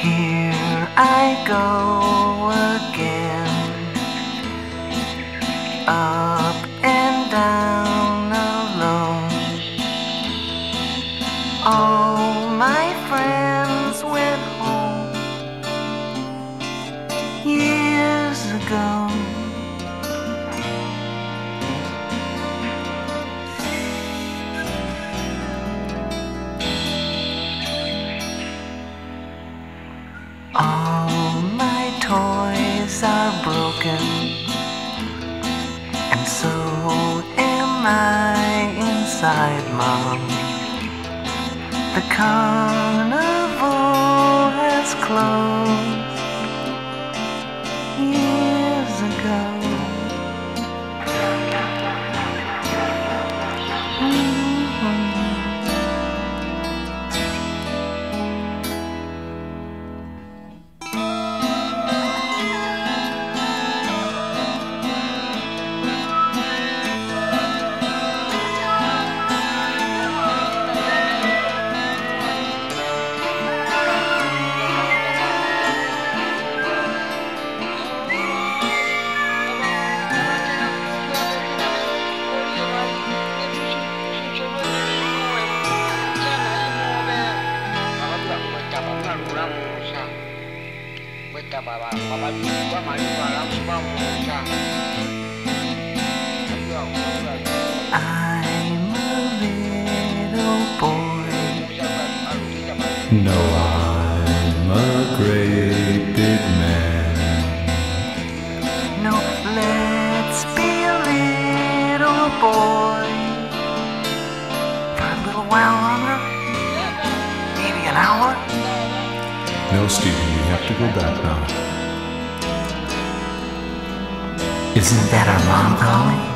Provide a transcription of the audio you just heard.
Here I go. I inside, Mom. The carnival has closed I'm a little boy. No, I'm a great big man. No, let's be a little boy for a little while longer, No, Stephen, you have to go back now. Isn't that our mom calling?